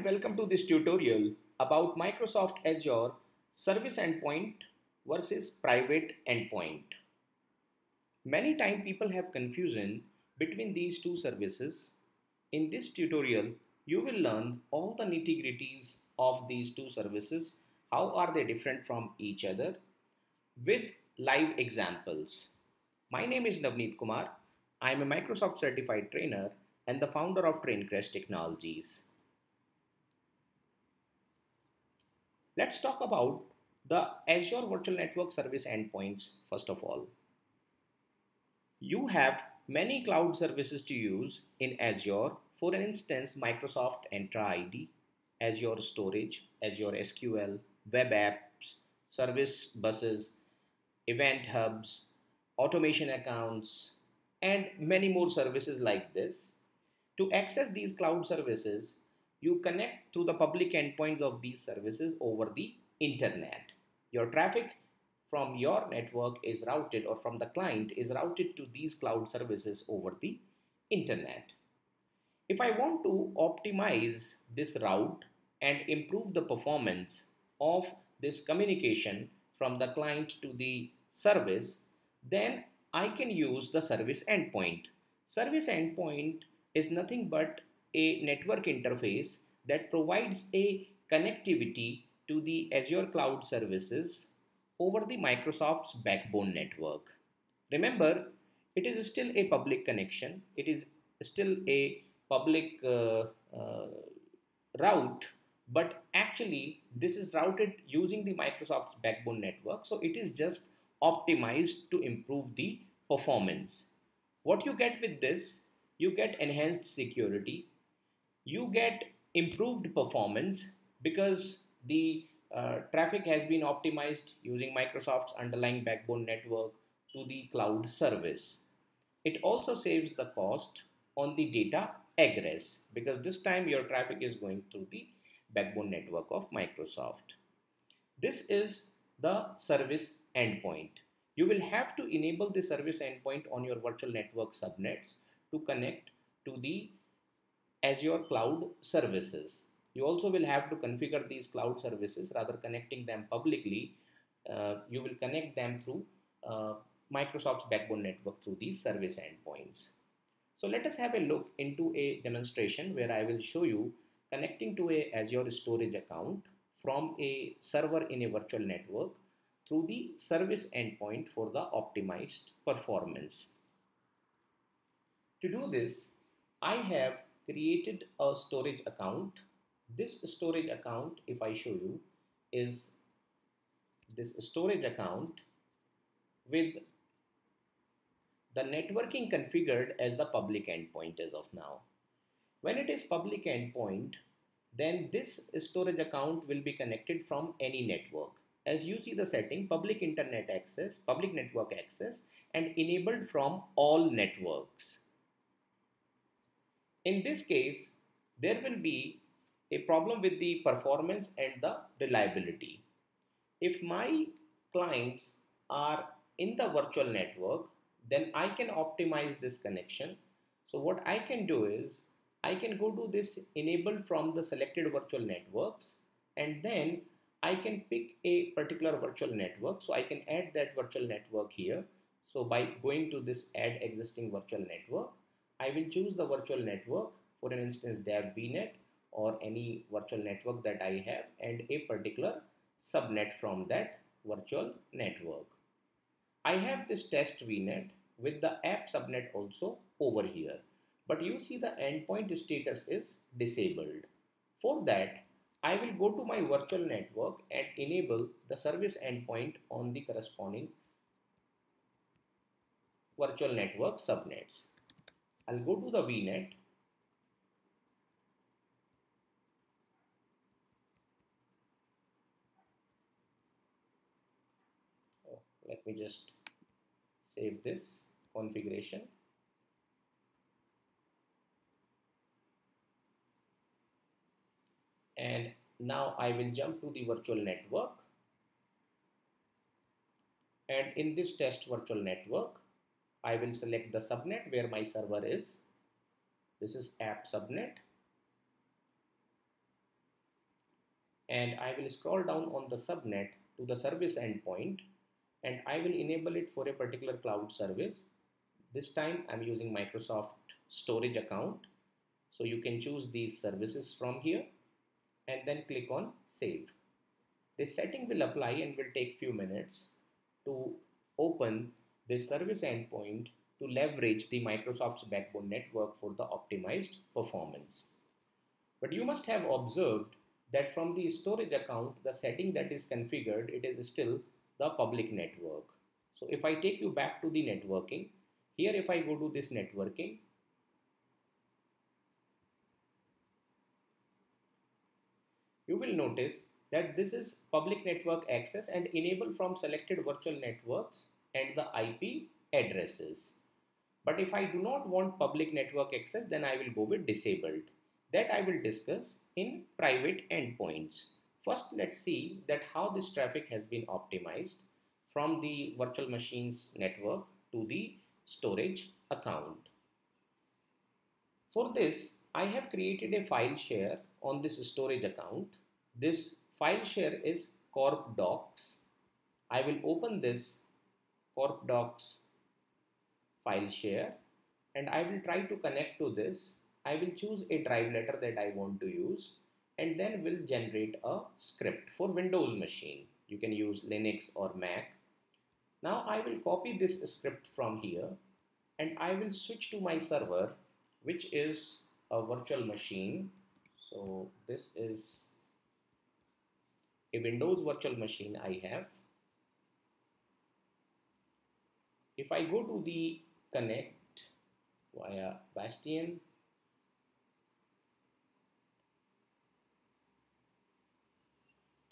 and welcome to this tutorial about Microsoft Azure Service Endpoint versus Private Endpoint. Many times people have confusion between these two services. In this tutorial, you will learn all the nitty-gritties of these two services, how are they different from each other, with live examples. My name is Navneet Kumar. I am a Microsoft certified trainer and the founder of TrainCrest Technologies. Let's talk about the Azure Virtual Network Service endpoints first of all. You have many cloud services to use in Azure. For instance, Microsoft Entra ID, Azure Storage, Azure SQL, web apps, service buses, event hubs, automation accounts, and many more services like this. To access these cloud services, you connect to the public endpoints of these services over the internet. Your traffic from your network is routed or from the client is routed to these cloud services over the internet. If I want to optimize this route and improve the performance of this communication from the client to the service, then I can use the service endpoint. Service endpoint is nothing but a network interface that provides a connectivity to the Azure cloud services over the Microsoft's backbone network. Remember, it is still a public connection. It is still a public uh, uh, route, but actually this is routed using the Microsoft's backbone network. So it is just optimized to improve the performance. What you get with this you get enhanced security, you get improved performance because the uh, traffic has been optimized using Microsoft's underlying backbone network to the cloud service. It also saves the cost on the data egress because this time your traffic is going through the backbone network of Microsoft. This is the service endpoint. You will have to enable the service endpoint on your virtual network subnets to connect to the Azure cloud services. You also will have to configure these cloud services rather connecting them publicly. Uh, you will connect them through uh, Microsoft's backbone network through these service endpoints. So let us have a look into a demonstration where I will show you connecting to a Azure storage account from a server in a virtual network through the service endpoint for the optimized performance. To do this, I have created a storage account. This storage account, if I show you, is this storage account with the networking configured as the public endpoint as of now. When it is public endpoint, then this storage account will be connected from any network. As you see the setting, public internet access, public network access, and enabled from all networks. In this case, there will be a problem with the performance and the reliability. If my clients are in the virtual network, then I can optimize this connection. So what I can do is, I can go to this enable from the selected virtual networks and then I can pick a particular virtual network. So I can add that virtual network here. So by going to this add existing virtual network, I will choose the virtual network for an instance dev vnet or any virtual network that I have and a particular subnet from that virtual network. I have this test vnet with the app subnet also over here but you see the endpoint status is disabled. For that I will go to my virtual network and enable the service endpoint on the corresponding virtual network subnets. I'll go to the VNet. Oh, let me just save this configuration. And now I will jump to the virtual network. And in this test virtual network, I will select the subnet where my server is. This is app subnet. and I will scroll down on the subnet to the service endpoint and I will enable it for a particular cloud service. This time I'm using Microsoft storage account. So you can choose these services from here and then click on save. This setting will apply and will take few minutes to open this service endpoint to leverage the Microsoft's backbone network for the optimized performance. But you must have observed that from the storage account, the setting that is configured, it is still the public network. So if I take you back to the networking, here if I go to this networking, you will notice that this is public network access and enable from selected virtual networks and the IP addresses. But if I do not want public network access, then I will go with disabled. That I will discuss in private endpoints. First, let's see that how this traffic has been optimized from the virtual machines network to the storage account. For this, I have created a file share on this storage account. This file share is corp docs. I will open this corp docs file share and I will try to connect to this. I will choose a drive letter that I want to use and then will generate a script for Windows machine. You can use Linux or Mac. Now I will copy this script from here and I will switch to my server which is a virtual machine. So this is a Windows virtual machine I have. If I go to the connect via Bastion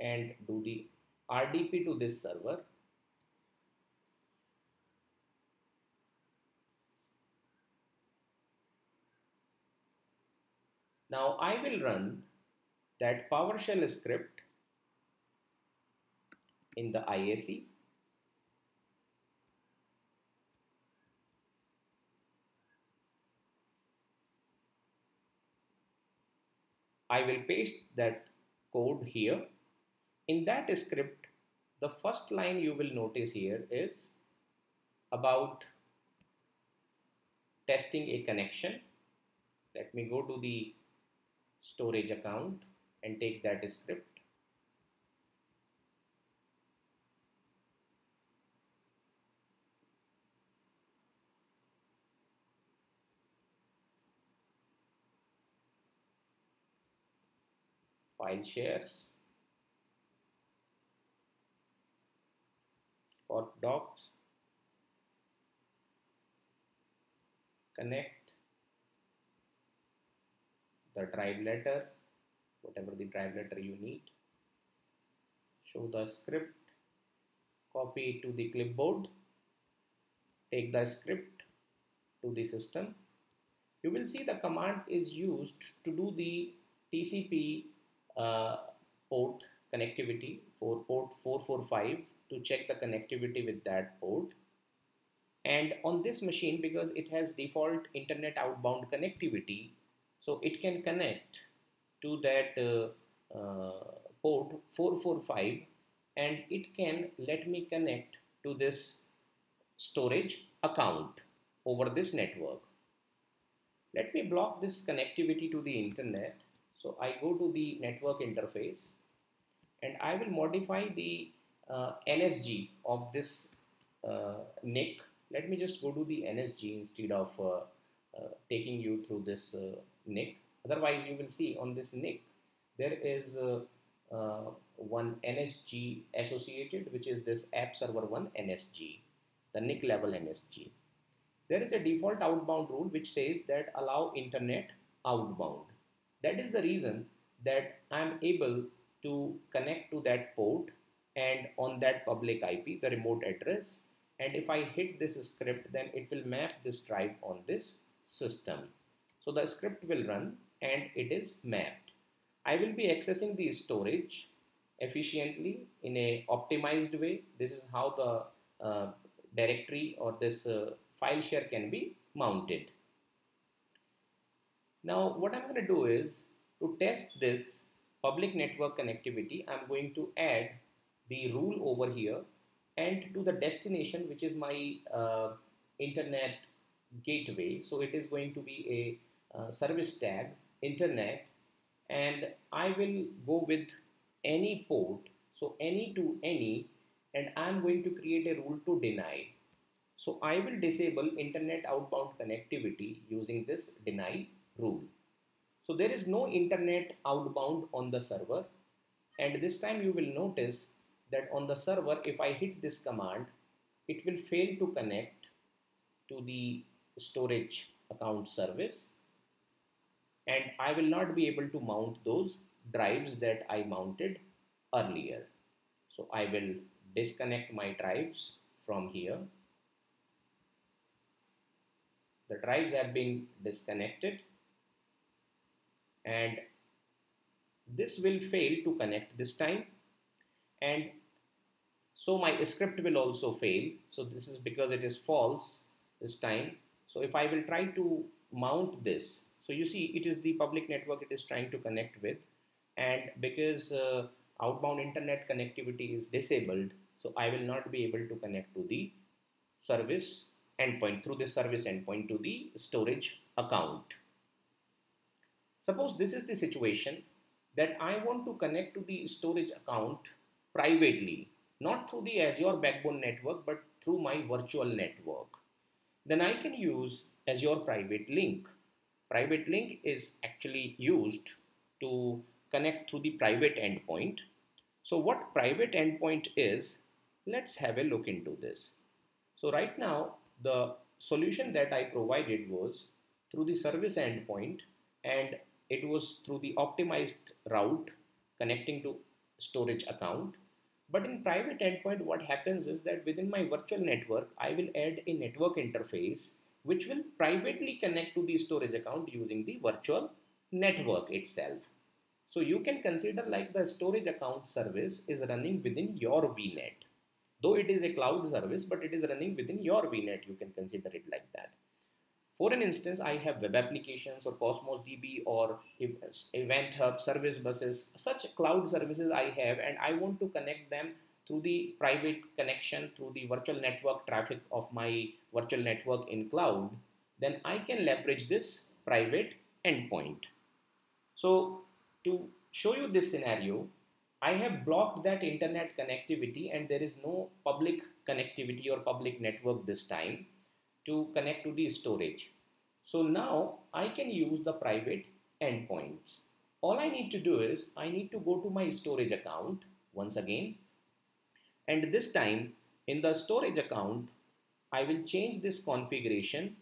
and do the RDP to this server Now I will run that PowerShell script in the IAC I will paste that code here. In that script, the first line you will notice here is about testing a connection. Let me go to the storage account and take that script. File shares or docs connect the drive letter whatever the drive letter you need show the script copy it to the clipboard take the script to the system. You will see the command is used to do the TCP port connectivity for port 445 to check the connectivity with that port. And on this machine because it has default internet outbound connectivity so it can connect to that uh, uh, port 445 and it can let me connect to this storage account over this network. Let me block this connectivity to the internet so I go to the network interface and I will modify the uh, NSG of this uh, NIC. Let me just go to the NSG instead of uh, uh taking you through this uh, NIC. Otherwise, you will see on this NIC there is uh, one NSG associated, which is this app server 1 NSG, the NIC level NSG. There is a default outbound rule which says that allow internet outbound. That is the reason that I'm able to connect to that port and on that public IP, the remote address. And if I hit this script, then it will map this drive on this system. So the script will run and it is mapped. I will be accessing the storage efficiently in a optimized way. This is how the uh, directory or this uh, file share can be mounted. Now what I'm going to do is to test this public network connectivity, I'm going to add the rule over here and to the destination which is my uh, internet gateway. So it is going to be a uh, service tag internet and I will go with any port so any to any and I'm going to create a rule to deny so I will disable internet outbound connectivity using this deny rule so there is no internet outbound on the server and this time you will notice that on the server if I hit this command it will fail to connect to the storage account service and I will not be able to mount those drives that I mounted earlier. So I will disconnect my drives from here. The drives have been disconnected and this will fail to connect this time and so my script will also fail. So this is because it is false this time. So if I will try to mount this so you see it is the public network it is trying to connect with and because uh, outbound internet connectivity is disabled so I will not be able to connect to the service endpoint through this service endpoint to the storage account. Suppose this is the situation that I want to connect to the storage account privately not through the Azure backbone network but through my virtual network. Then I can use Azure private link private link is actually used to connect to the private endpoint. So what private endpoint is, let's have a look into this. So right now, the solution that I provided was through the service endpoint and it was through the optimized route connecting to storage account. But in private endpoint, what happens is that within my virtual network, I will add a network interface which will privately connect to the storage account using the virtual network itself. So you can consider like the storage account service is running within your VNet. Though it is a cloud service, but it is running within your VNet, you can consider it like that. For an instance, I have web applications or Cosmos DB or Event Hub, service buses, such cloud services I have, and I want to connect them through the private connection through the virtual network traffic of my virtual network in cloud, then I can leverage this private endpoint. So to show you this scenario, I have blocked that internet connectivity and there is no public connectivity or public network this time to connect to the storage. So now I can use the private endpoints. All I need to do is I need to go to my storage account once again and this time in the storage account I will change this configuration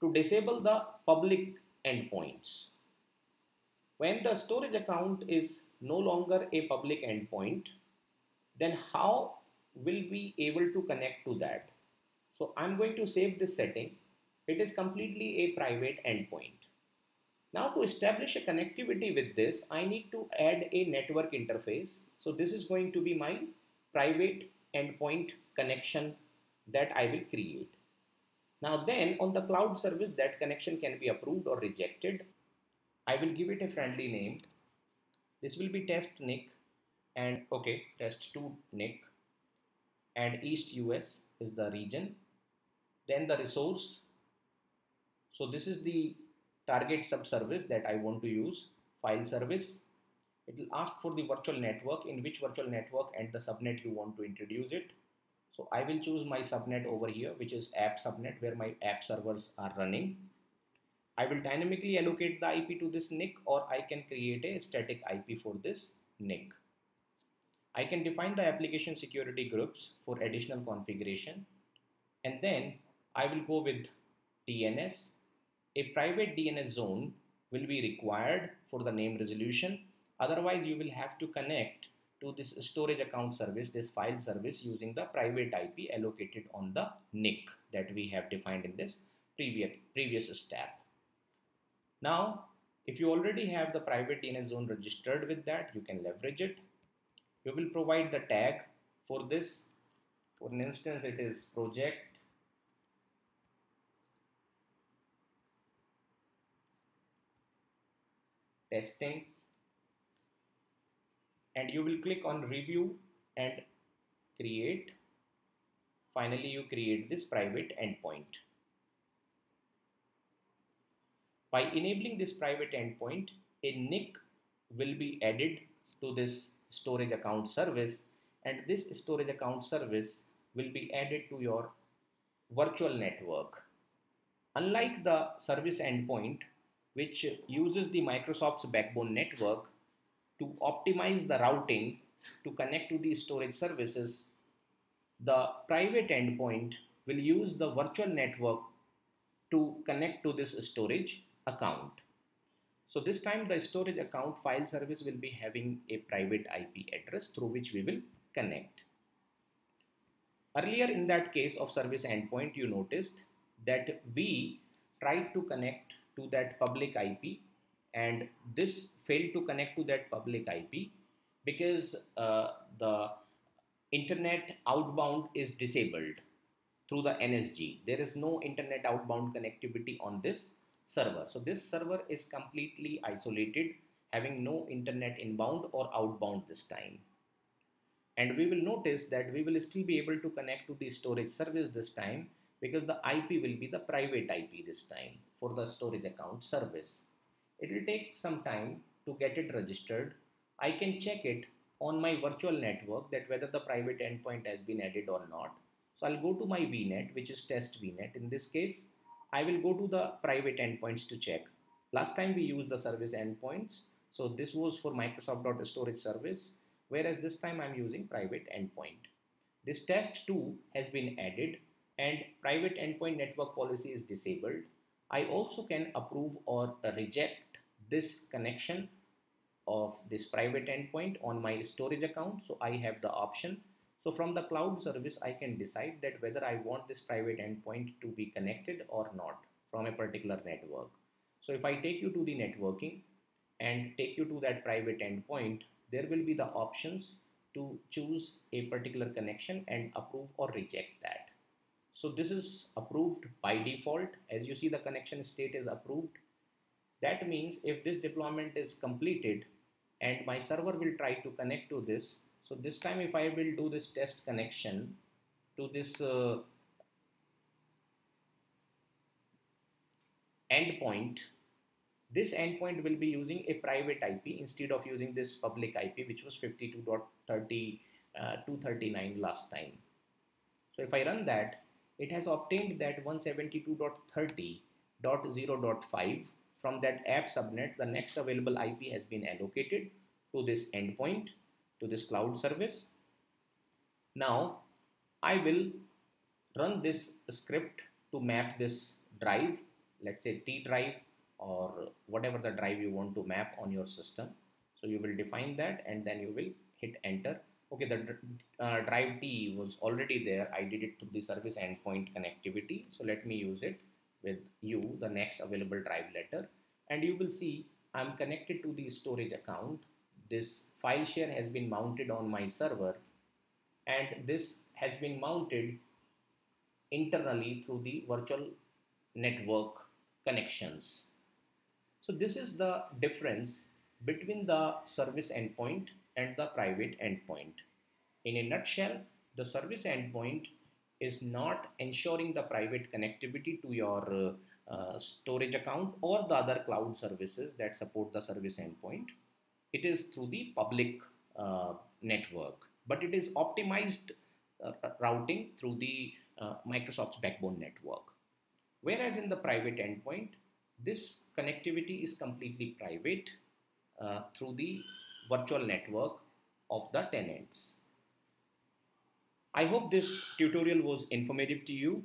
to disable the public endpoints. When the storage account is no longer a public endpoint, then how will we able to connect to that? So I'm going to save this setting. It is completely a private endpoint. Now to establish a connectivity with this, I need to add a network interface. So this is going to be my private endpoint connection that I will create. Now then on the cloud service that connection can be approved or rejected. I will give it a friendly name. This will be test NIC and okay test 2 NIC and East US is the region. Then the resource. So this is the target subservice that I want to use, file service. It will ask for the virtual network, in which virtual network and the subnet you want to introduce it. So I will choose my subnet over here, which is app subnet where my app servers are running. I will dynamically allocate the IP to this NIC or I can create a static IP for this NIC. I can define the application security groups for additional configuration and then I will go with DNS a private DNS zone will be required for the name resolution. Otherwise, you will have to connect to this storage account service, this file service using the private IP allocated on the NIC that we have defined in this previous, previous step. Now, if you already have the private DNS zone registered with that, you can leverage it. You will provide the tag for this. For an instance, it is project testing and you will click on review and create. Finally you create this private endpoint. By enabling this private endpoint a NIC will be added to this storage account service and this storage account service will be added to your virtual network. Unlike the service endpoint which uses the Microsoft's backbone network to optimize the routing to connect to the storage services, the private endpoint will use the virtual network to connect to this storage account. So this time the storage account file service will be having a private IP address through which we will connect. Earlier in that case of service endpoint you noticed that we tried to connect to that public IP and this failed to connect to that public IP because uh, the internet outbound is disabled through the NSG. There is no internet outbound connectivity on this server. So this server is completely isolated having no internet inbound or outbound this time. And we will notice that we will still be able to connect to the storage service this time because the IP will be the private IP this time for the storage account service. It will take some time to get it registered. I can check it on my virtual network that whether the private endpoint has been added or not. So I'll go to my VNet which is test VNet. In this case, I will go to the private endpoints to check. Last time we used the service endpoints. So this was for Microsoft.storage service whereas this time I'm using private endpoint. This test 2 has been added and private endpoint network policy is disabled. I also can approve or reject this connection of this private endpoint on my storage account. So I have the option. So from the cloud service, I can decide that whether I want this private endpoint to be connected or not from a particular network. So if I take you to the networking and take you to that private endpoint, there will be the options to choose a particular connection and approve or reject that. So this is approved by default. As you see the connection state is approved. That means if this deployment is completed and my server will try to connect to this. So this time if I will do this test connection to this uh, endpoint, this endpoint will be using a private IP instead of using this public IP which was 52.30 uh, 239 last time. So if I run that, it has obtained that 172.30.0.5 from that app subnet the next available IP has been allocated to this endpoint to this cloud service. Now I will run this script to map this drive. Let's say T drive or whatever the drive you want to map on your system. So you will define that and then you will hit enter okay the uh, drive T was already there. I did it through the service endpoint connectivity. So let me use it with you the next available drive letter. And you will see I'm connected to the storage account. This file share has been mounted on my server. And this has been mounted internally through the virtual network connections. So this is the difference between the service endpoint and the private endpoint. In a nutshell, the service endpoint is not ensuring the private connectivity to your uh, uh, storage account or the other cloud services that support the service endpoint. It is through the public uh, network, but it is optimized uh, routing through the uh, Microsoft's backbone network. Whereas in the private endpoint, this connectivity is completely private uh, through the virtual network of the tenants. I hope this tutorial was informative to you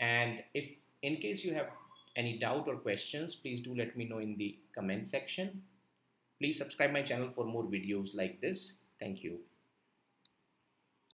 and if in case you have any doubt or questions please do let me know in the comment section. Please subscribe my channel for more videos like this. Thank you.